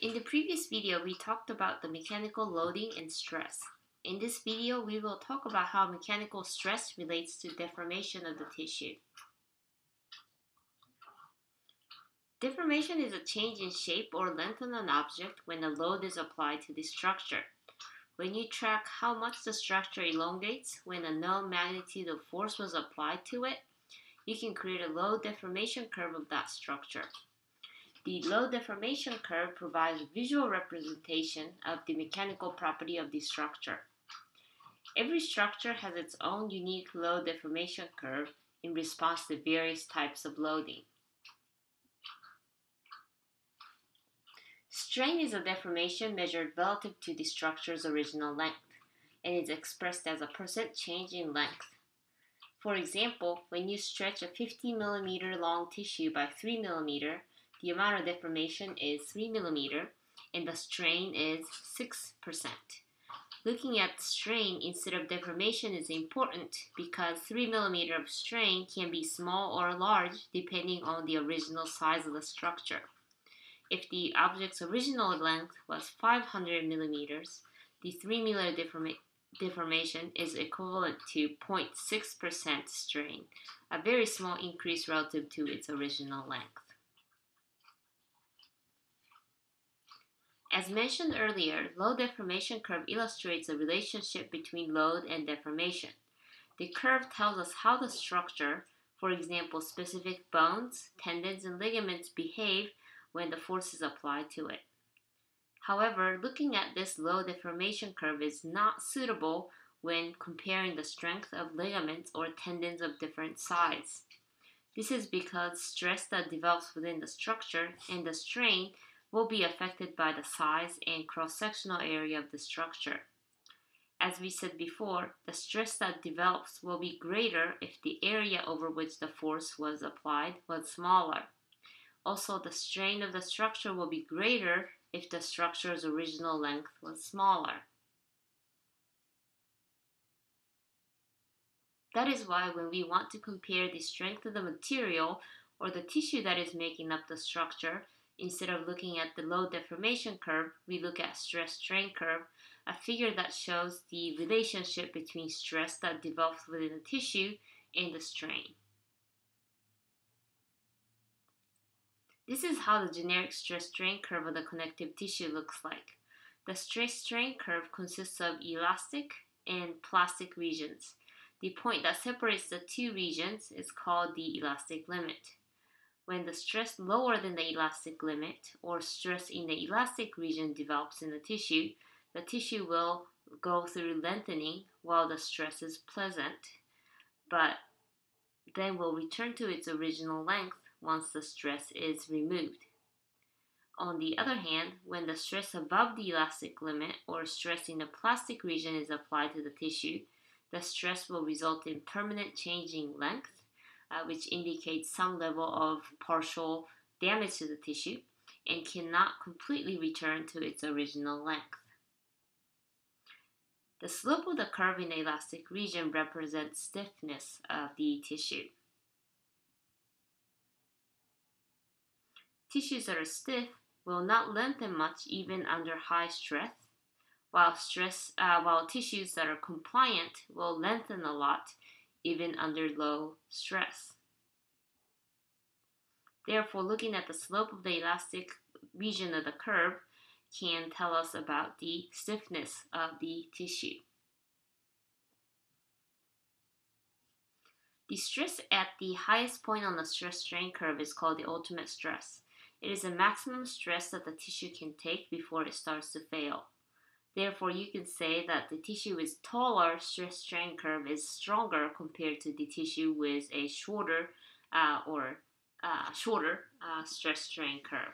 In the previous video, we talked about the mechanical loading and stress. In this video, we will talk about how mechanical stress relates to deformation of the tissue. Deformation is a change in shape or length of an object when a load is applied to the structure. When you track how much the structure elongates when a known magnitude of force was applied to it, you can create a load deformation curve of that structure. The load deformation curve provides a visual representation of the mechanical property of the structure. Every structure has its own unique load deformation curve in response to various types of loading. Strain is a deformation measured relative to the structure's original length and is expressed as a percent change in length. For example, when you stretch a 50 millimeter long tissue by 3 millimeter, the amount of deformation is 3 millimeter and the strain is 6%. Looking at strain instead of deformation is important because 3 millimeter of strain can be small or large depending on the original size of the structure. If the object's original length was 500 millimeters, the 3 millimeter deforma deformation is equivalent to 0.6% strain, a very small increase relative to its original length. As mentioned earlier, load deformation curve illustrates the relationship between load and deformation. The curve tells us how the structure, for example, specific bones, tendons, and ligaments behave when the force is applied to it. However, looking at this load deformation curve is not suitable when comparing the strength of ligaments or tendons of different size. This is because stress that develops within the structure and the strain will be affected by the size and cross-sectional area of the structure. As we said before, the stress that develops will be greater if the area over which the force was applied was smaller. Also, the strain of the structure will be greater if the structure's original length was smaller. That is why when we want to compare the strength of the material or the tissue that is making up the structure, Instead of looking at the load deformation curve, we look at stress strain curve, a figure that shows the relationship between stress that develops within the tissue and the strain. This is how the generic stress strain curve of the connective tissue looks like. The stress strain curve consists of elastic and plastic regions. The point that separates the two regions is called the elastic limit. When the stress lower than the elastic limit or stress in the elastic region develops in the tissue, the tissue will go through lengthening while the stress is pleasant, but then will return to its original length once the stress is removed. On the other hand, when the stress above the elastic limit or stress in the plastic region is applied to the tissue, the stress will result in permanent changing length uh, which indicates some level of partial damage to the tissue and cannot completely return to its original length. The slope of the curve in the elastic region represents stiffness of the tissue. Tissues that are stiff will not lengthen much even under high stress, while, stress, uh, while tissues that are compliant will lengthen a lot even under low stress. Therefore, looking at the slope of the elastic region of the curve can tell us about the stiffness of the tissue. The stress at the highest point on the stress strain curve is called the ultimate stress. It is the maximum stress that the tissue can take before it starts to fail. Therefore, you can say that the tissue with taller stress strain curve is stronger compared to the tissue with a shorter uh, or uh, shorter uh, stress strain curve.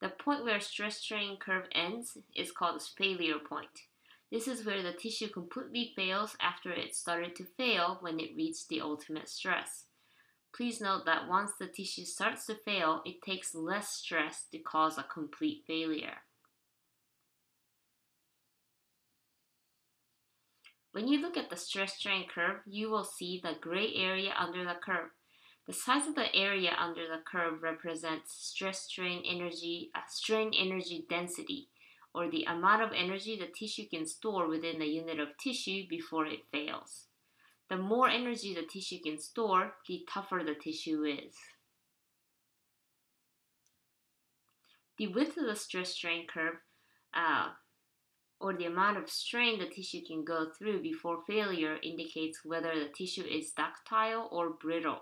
The point where stress strain curve ends is called failure point. This is where the tissue completely fails after it started to fail when it reached the ultimate stress. Please note that once the tissue starts to fail, it takes less stress to cause a complete failure. When you look at the stress strain curve, you will see the gray area under the curve. The size of the area under the curve represents stress strain energy, uh, strain energy density, or the amount of energy the tissue can store within the unit of tissue before it fails. The more energy the tissue can store, the tougher the tissue is. The width of the stress strain curve, uh, or the amount of strain the tissue can go through before failure, indicates whether the tissue is ductile or brittle.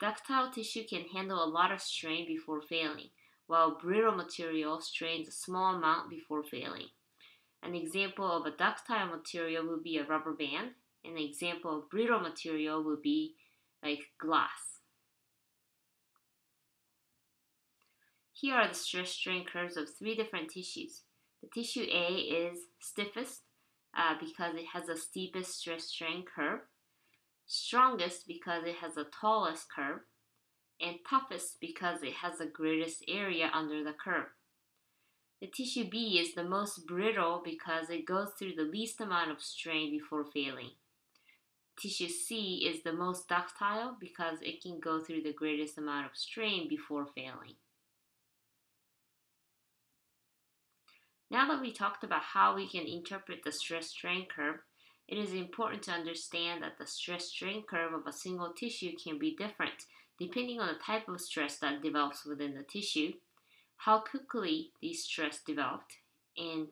Ductile tissue can handle a lot of strain before failing, while brittle material strains a small amount before failing. An example of a ductile material would be a rubber band. An example of brittle material would be like glass. Here are the stress strain curves of three different tissues. The tissue A is stiffest uh, because it has the steepest stress strain curve strongest because it has the tallest curve, and toughest because it has the greatest area under the curve. The tissue B is the most brittle because it goes through the least amount of strain before failing. Tissue C is the most ductile because it can go through the greatest amount of strain before failing. Now that we talked about how we can interpret the stress strain curve, it is important to understand that the stress strain curve of a single tissue can be different depending on the type of stress that develops within the tissue, how quickly the stress developed, and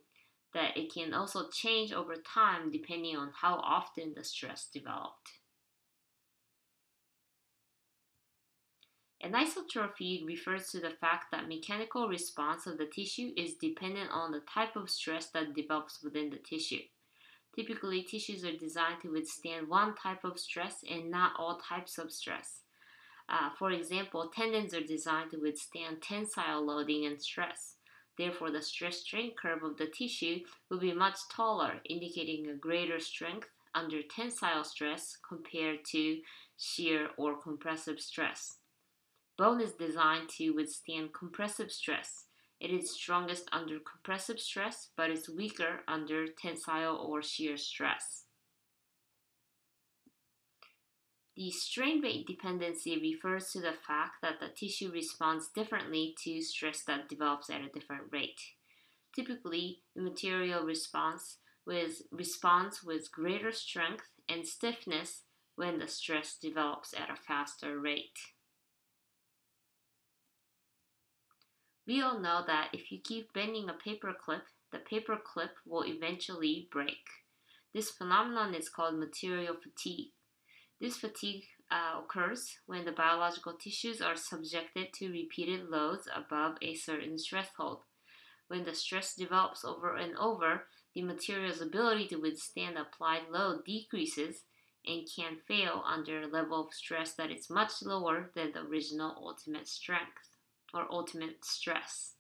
that it can also change over time depending on how often the stress developed. Anisotropy refers to the fact that mechanical response of the tissue is dependent on the type of stress that develops within the tissue. Typically, tissues are designed to withstand one type of stress and not all types of stress. Uh, for example, tendons are designed to withstand tensile loading and stress. Therefore, the stress strain curve of the tissue will be much taller, indicating a greater strength under tensile stress compared to shear or compressive stress. Bone is designed to withstand compressive stress. It is strongest under compressive stress, but is weaker under tensile or shear stress. The strain rate dependency refers to the fact that the tissue responds differently to stress that develops at a different rate. Typically, the material response with responds with greater strength and stiffness when the stress develops at a faster rate. We all know that if you keep bending a paper clip, the paper clip will eventually break. This phenomenon is called material fatigue. This fatigue uh, occurs when the biological tissues are subjected to repeated loads above a certain threshold. When the stress develops over and over, the material's ability to withstand applied load decreases and can fail under a level of stress that is much lower than the original ultimate strength or ultimate stress.